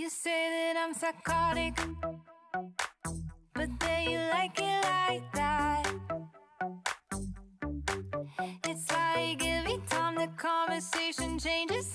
You say that I'm psychotic, but then you like it like that. It's like every time the conversation changes,